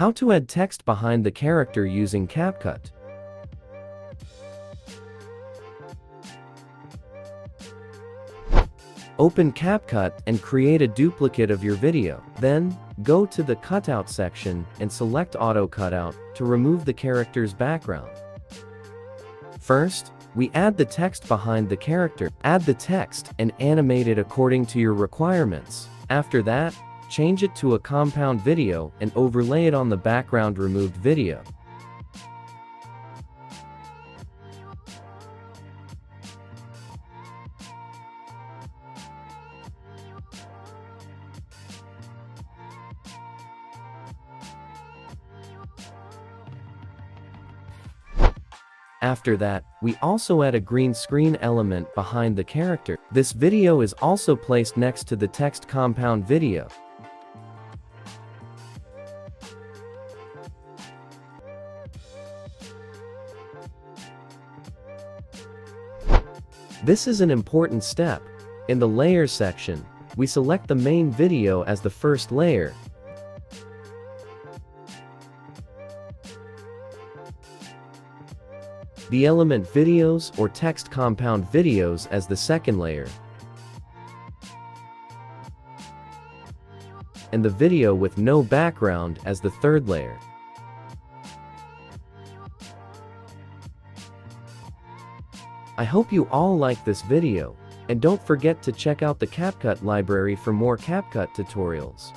How to add text behind the character using CapCut. Open CapCut and create a duplicate of your video. Then, go to the cutout section and select Auto Cutout to remove the character's background. First, we add the text behind the character. Add the text and animate it according to your requirements. After that, change it to a compound video and overlay it on the background removed video. After that, we also add a green screen element behind the character. This video is also placed next to the text compound video. This is an important step. In the Layers section, we select the main video as the first layer. The element videos or text compound videos as the second layer. And the video with no background as the third layer. I hope you all like this video, and don't forget to check out the CapCut library for more CapCut tutorials.